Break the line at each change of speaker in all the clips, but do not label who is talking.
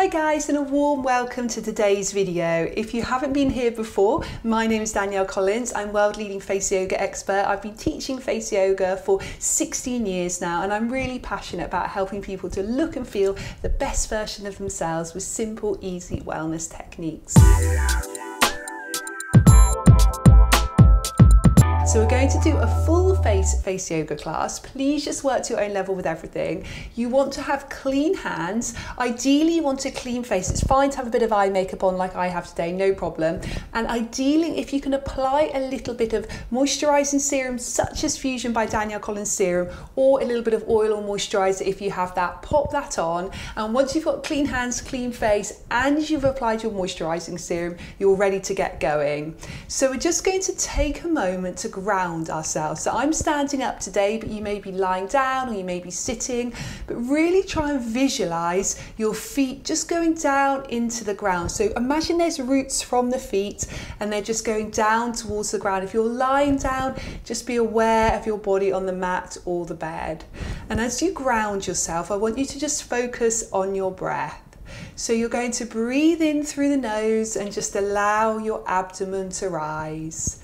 Hi guys and a warm welcome to today's video. If you haven't been here before, my name is Danielle Collins. I'm world leading face yoga expert. I've been teaching face yoga for 16 years now and I'm really passionate about helping people to look and feel the best version of themselves with simple, easy wellness techniques. So we're going to do a full face face yoga class. Please just work to your own level with everything. You want to have clean hands. Ideally you want a clean face. It's fine to have a bit of eye makeup on like I have today, no problem. And ideally if you can apply a little bit of moisturizing serum such as Fusion by Danielle Collins serum or a little bit of oil or moisturizer if you have that, pop that on. And once you've got clean hands, clean face and you've applied your moisturizing serum, you're ready to get going. So we're just going to take a moment to ground ourselves. So I'm standing up today, but you may be lying down or you may be sitting, but really try and visualize your feet just going down into the ground. So imagine there's roots from the feet and they're just going down towards the ground. If you're lying down, just be aware of your body on the mat or the bed. And as you ground yourself, I want you to just focus on your breath. So you're going to breathe in through the nose and just allow your abdomen to rise.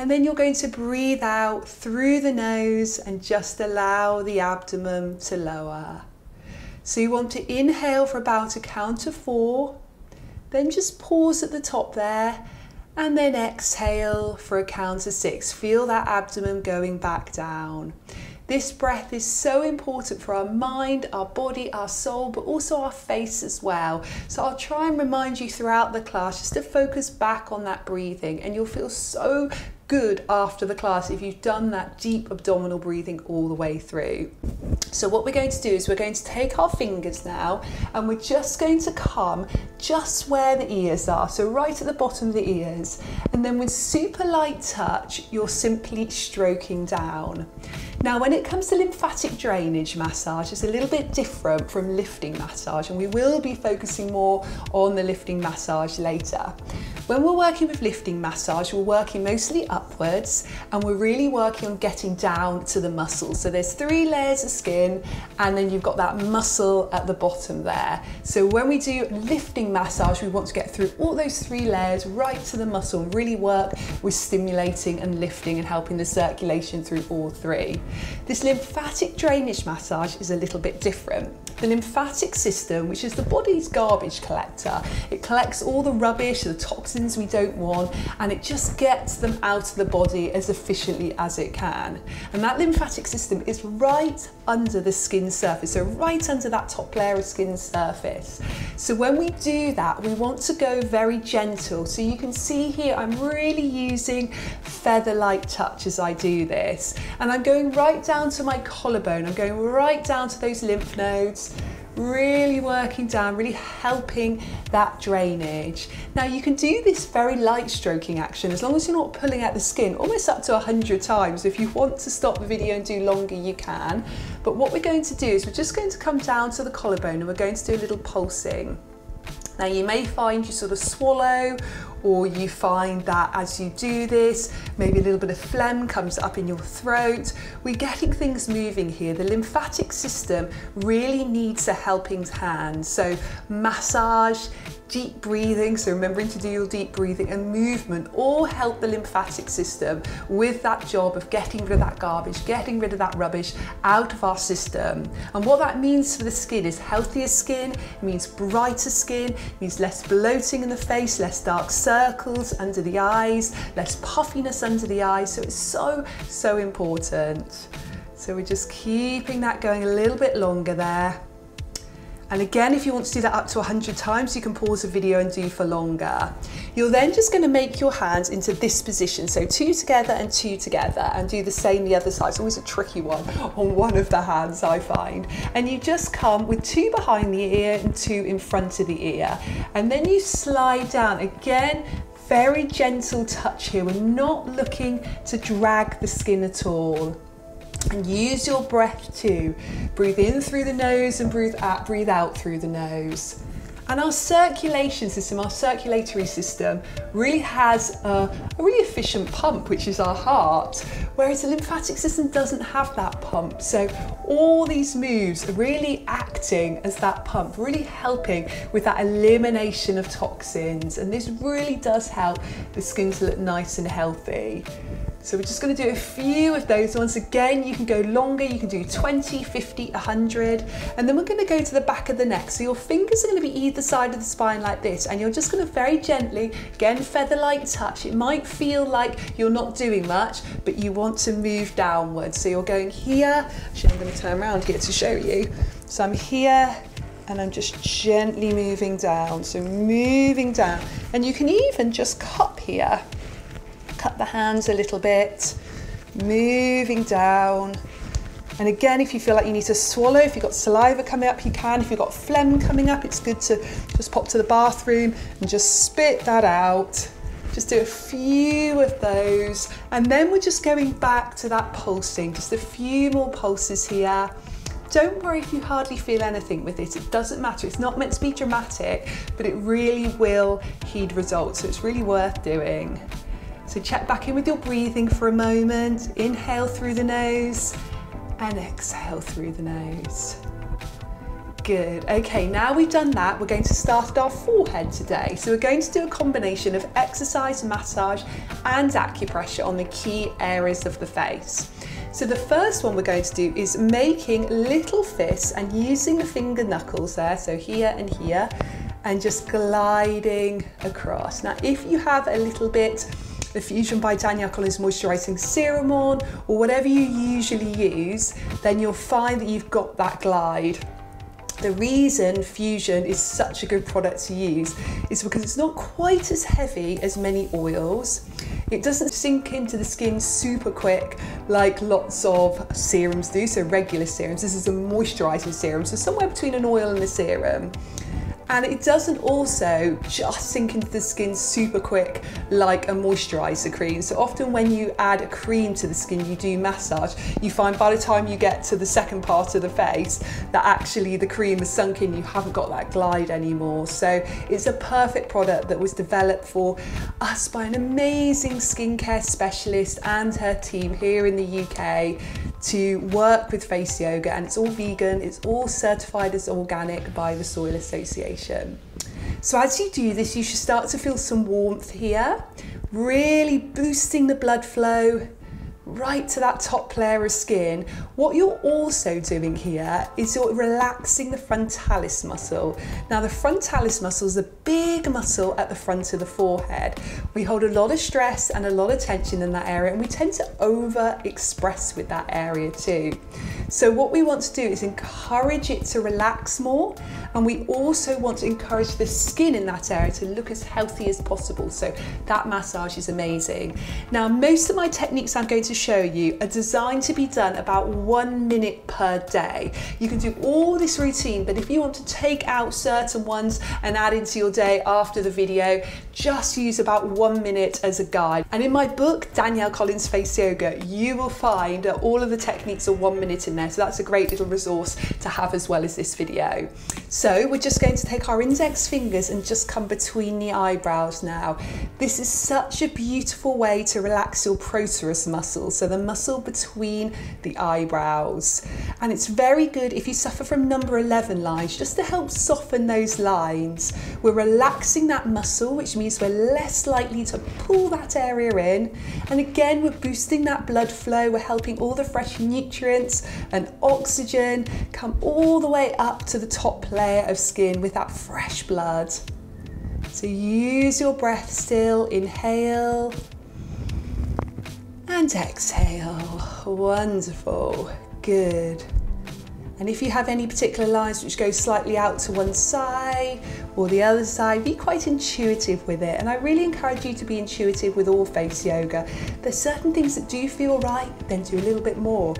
And then you're going to breathe out through the nose and just allow the abdomen to lower. So you want to inhale for about a count of four, then just pause at the top there, and then exhale for a count of six. Feel that abdomen going back down. This breath is so important for our mind, our body, our soul, but also our face as well. So I'll try and remind you throughout the class just to focus back on that breathing, and you'll feel so good after the class if you've done that deep abdominal breathing all the way through. So what we're going to do is we're going to take our fingers now and we're just going to come just where the ears are, so right at the bottom of the ears. And then with super light touch, you're simply stroking down. Now, when it comes to lymphatic drainage massage, it's a little bit different from lifting massage, and we will be focusing more on the lifting massage later. When we're working with lifting massage, we're working mostly upwards and we're really working on getting down to the muscles. So there's three layers of skin and then you've got that muscle at the bottom there. So when we do lifting massage, we want to get through all those three layers right to the muscle and really work with stimulating and lifting and helping the circulation through all three. This lymphatic drainage massage is a little bit different. The lymphatic system, which is the body's garbage collector, it collects all the rubbish, the toxins we don't want, and it just gets them out of the body as efficiently as it can. And that lymphatic system is right under the skin surface, so right under that top layer of skin surface. So when we do that, we want to go very gentle. So you can see here, I'm really using feather-like touch as I do this. And I'm going right down to my collarbone. I'm going right down to those lymph nodes really working down, really helping that drainage. Now you can do this very light stroking action as long as you're not pulling out the skin, almost up to 100 times. If you want to stop the video and do longer, you can. But what we're going to do is we're just going to come down to the collarbone and we're going to do a little pulsing. Now you may find you sort of swallow or you find that as you do this, maybe a little bit of phlegm comes up in your throat. We're getting things moving here. The lymphatic system really needs a helping hand. So massage, deep breathing, so remembering to do your deep breathing and movement all help the lymphatic system with that job of getting rid of that garbage, getting rid of that rubbish out of our system. And what that means for the skin is healthier skin, it means brighter skin, means less bloating in the face, less dark circles under the eyes, less puffiness under the eyes. So it's so, so important. So we're just keeping that going a little bit longer there. And again, if you want to do that up to 100 times, you can pause the video and do for longer. You're then just going to make your hands into this position. So two together and two together and do the same the other side. It's always a tricky one on one of the hands, I find. And you just come with two behind the ear and two in front of the ear. And then you slide down. Again, very gentle touch here. We're not looking to drag the skin at all. And use your breath too. Breathe in through the nose and breathe out, breathe out through the nose. And our circulation system, our circulatory system, really has a, a, really efficient pump, which is our heart, whereas the lymphatic system doesn't have that pump. So all these moves are really acting as that pump, really helping with that elimination of toxins. And this really does help the skin to look nice and healthy. So we're just going to do a few of those ones. Again, you can go longer, you can do 20, 50, 100, and then we're going to go to the back of the neck. So your fingers are going to be either side of the spine like this, and you're just going to very gently, again, feather-like touch. It might feel like you're not doing much, but you want to move downwards. So you're going here. Actually, I'm going to turn around here to show you. So I'm here, and I'm just gently moving down. So moving down, and you can even just cup here cut the hands a little bit, moving down. And again, if you feel like you need to swallow, if you've got saliva coming up, you can. If you've got phlegm coming up, it's good to just pop to the bathroom and just spit that out. Just do a few of those. And then we're just going back to that pulsing, just a few more pulses here. Don't worry if you hardly feel anything with it, it doesn't matter. It's not meant to be dramatic, but it really will heed results, so it's really worth doing. So check back in with your breathing for a moment. Inhale through the nose and exhale through the nose. Good. Okay, now we've done that, we're going to start our forehead today. So we're going to do a combination of exercise, massage, and acupressure on the key areas of the face. So the first one we're going to do is making little fists and using the finger knuckles there, so here and here, and just gliding across. Now, if you have a little bit the Fusion by Danielle Collins Moisturising Serum on, or whatever you usually use, then you'll find that you've got that glide. The reason Fusion is such a good product to use is because it's not quite as heavy as many oils. It doesn't sink into the skin super quick like lots of serums do, so regular serums. This is a moisturising serum, so somewhere between an oil and a serum and it doesn't also just uh, sink into the skin super quick like a moisturizer cream. So often when you add a cream to the skin, you do massage, you find by the time you get to the second part of the face that actually the cream is sunk in, you haven't got that glide anymore. So it's a perfect product that was developed for us by an amazing skincare specialist and her team here in the UK to work with face yoga and it's all vegan, it's all certified as organic by the Soil Association. So as you do this, you should start to feel some warmth here, really boosting the blood flow, right to that top layer of skin, what you're also doing here is you're relaxing the frontalis muscle. Now the frontalis muscle is a big muscle at the front of the forehead. We hold a lot of stress and a lot of tension in that area and we tend to over express with that area too. So what we want to do is encourage it to relax more and we also want to encourage the skin in that area to look as healthy as possible. So that massage is amazing. Now most of my techniques I'm going to show you are designed to be done about one minute per day. You can do all this routine, but if you want to take out certain ones and add into your day after the video, just use about one minute as a guide. And in my book, Danielle Collins Face Yoga, you will find that all of the techniques are one minute in there. So that's a great little resource to have as well as this video. So we're just going to take our index fingers and just come between the eyebrows now. This is such a beautiful way to relax your procerus muscles so the muscle between the eyebrows. And it's very good if you suffer from number 11 lines, just to help soften those lines. We're relaxing that muscle, which means we're less likely to pull that area in. And again, we're boosting that blood flow, we're helping all the fresh nutrients and oxygen come all the way up to the top layer of skin with that fresh blood. So use your breath still, inhale and exhale. Wonderful, good. And if you have any particular lines which go slightly out to one side or the other side, be quite intuitive with it. And I really encourage you to be intuitive with all face yoga. There's certain things that do feel right, then do a little bit more.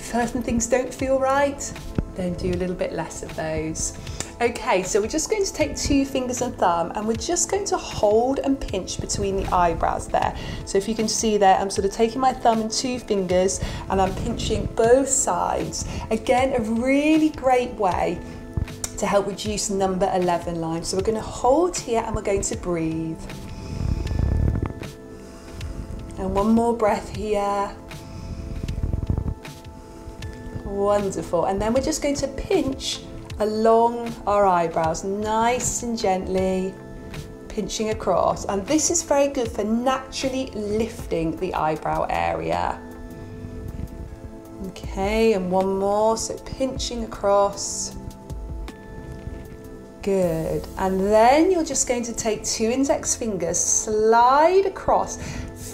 Certain things don't feel right, then do a little bit less of those. Okay, so we're just going to take two fingers and thumb and we're just going to hold and pinch between the eyebrows there. So if you can see there, I'm sort of taking my thumb and two fingers and I'm pinching both sides. Again, a really great way to help reduce number 11 line. So we're going to hold here and we're going to breathe. And one more breath here. Wonderful. And then we're just going to pinch along our eyebrows, nice and gently, pinching across. And this is very good for naturally lifting the eyebrow area. Okay, and one more, so pinching across. Good. And then you're just going to take two index fingers, slide across,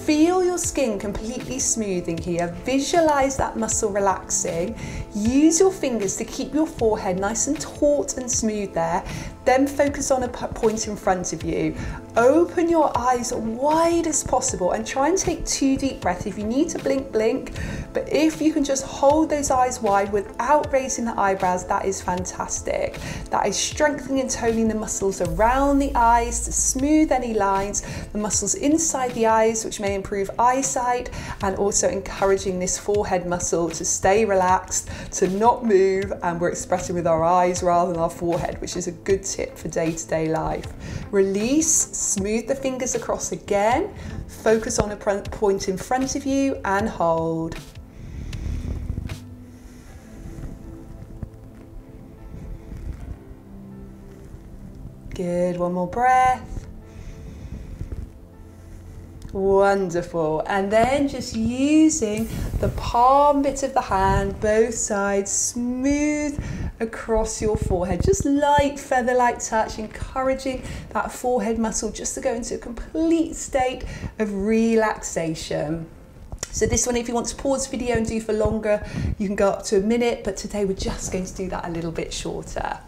Feel your skin completely smoothing here. Visualize that muscle relaxing. Use your fingers to keep your forehead nice and taut and smooth there. Then focus on a point in front of you. Open your eyes wide as possible and try and take two deep breaths. If you need to blink, blink. But if you can just hold those eyes wide without raising the eyebrows, that is fantastic. That is strengthening and toning the muscles around the eyes to smooth any lines, the muscles inside the eyes, which may improve eyesight, and also encouraging this forehead muscle to stay relaxed, to not move, and we're expressing with our eyes rather than our forehead, which is a good tip for day to day life. Release, smooth the fingers across again, focus on a point in front of you, and hold. Good, one more breath. Wonderful. And then just using the palm bit of the hand, both sides, smooth across your forehead. Just light feather-like touch, encouraging that forehead muscle just to go into a complete state of relaxation. So this one, if you want to pause the video and do for longer, you can go up to a minute, but today we're just going to do that a little bit shorter.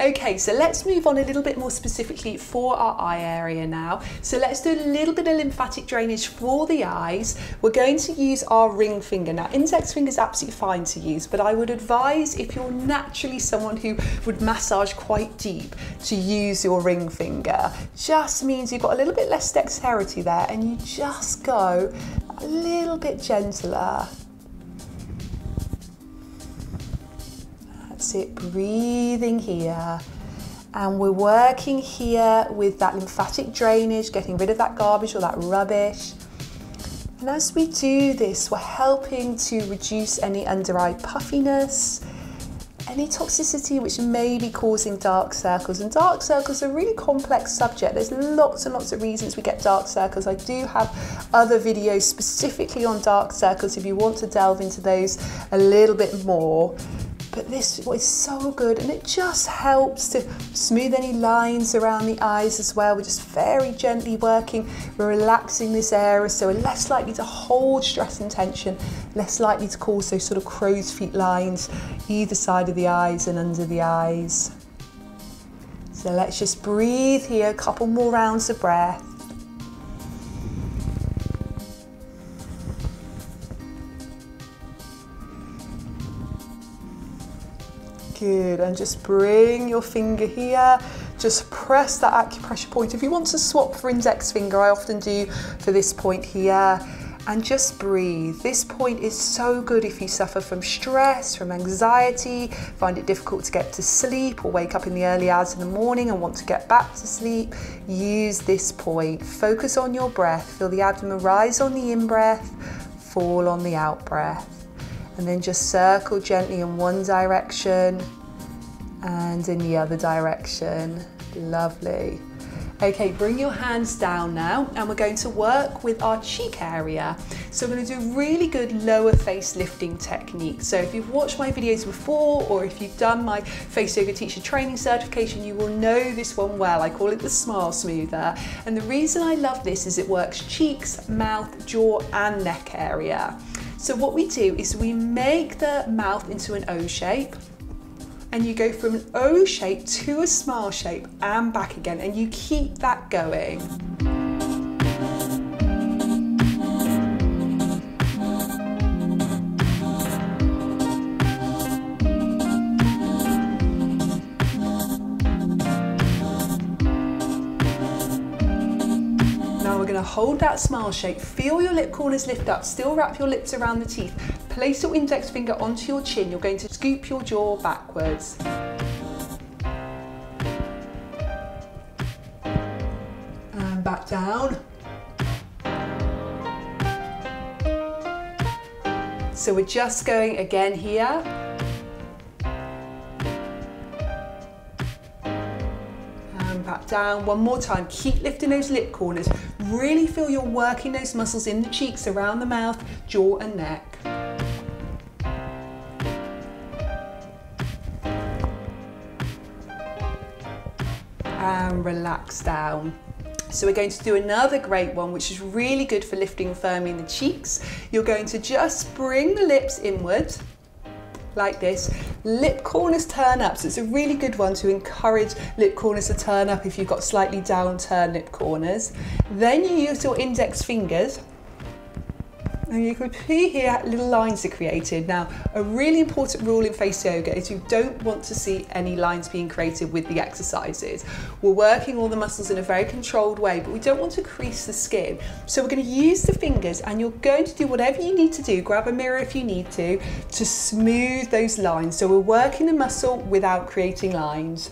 Okay, so let's move on a little bit more specifically for our eye area now. So let's do a little bit of lymphatic drainage for the eyes. We're going to use our ring finger. Now, index finger is absolutely fine to use, but I would advise if you're naturally someone who would massage quite deep to use your ring finger. Just means you've got a little bit less dexterity there and you just go a little bit gentler. That's it, breathing here. And we're working here with that lymphatic drainage, getting rid of that garbage or that rubbish. And as we do this, we're helping to reduce any under eye puffiness, any toxicity which may be causing dark circles. And dark circles are a really complex subject. There's lots and lots of reasons we get dark circles. I do have other videos specifically on dark circles if you want to delve into those a little bit more but this is so good and it just helps to smooth any lines around the eyes as well. We're just very gently working, we're relaxing this area so we're less likely to hold stress and tension, less likely to cause those sort of crow's feet lines either side of the eyes and under the eyes. So let's just breathe here, a couple more rounds of breath. Good, and just bring your finger here. Just press that acupressure point. If you want to swap for index finger, I often do for this point here. And just breathe. This point is so good if you suffer from stress, from anxiety, find it difficult to get to sleep or wake up in the early hours in the morning and want to get back to sleep. Use this point. Focus on your breath. Feel the abdomen rise on the in breath, fall on the out breath and then just circle gently in one direction and in the other direction. Lovely. Okay, bring your hands down now and we're going to work with our cheek area. So we're going to do really good lower face lifting technique. So if you've watched my videos before or if you've done my face yoga teacher training certification, you will know this one well. I call it the smile smoother. And the reason I love this is it works cheeks, mouth, jaw and neck area. So what we do is we make the mouth into an O shape and you go from an O shape to a smile shape and back again and you keep that going. hold that smile shape, feel your lip corners lift up, still wrap your lips around the teeth. Place your index finger onto your chin. You're going to scoop your jaw backwards. And back down. So we're just going again here. And back down, one more time. Keep lifting those lip corners. Really feel you're working those muscles in the cheeks, around the mouth, jaw and neck. And relax down. So we're going to do another great one, which is really good for lifting and firming the cheeks. You're going to just bring the lips inward, like this. Lip corners turn up, so it's a really good one to encourage lip corners to turn up if you've got slightly downturned lip corners. Then you use your index fingers and you can see here little lines are created. Now, a really important rule in face yoga is you don't want to see any lines being created with the exercises. We're working all the muscles in a very controlled way, but we don't want to crease the skin. So we're going to use the fingers and you're going to do whatever you need to do, grab a mirror if you need to, to smooth those lines. So we're working the muscle without creating lines.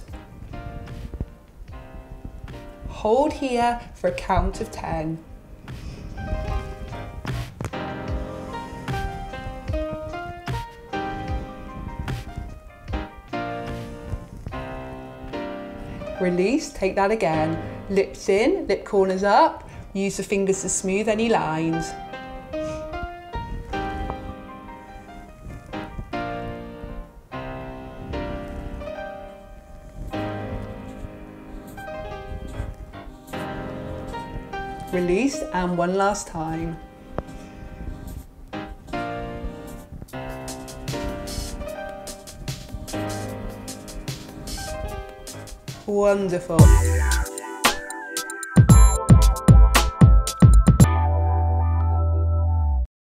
Hold here for a count of 10. Release, take that again. Lips in, lip corners up. Use the fingers to smooth any lines. Release and one last time. Wonderful.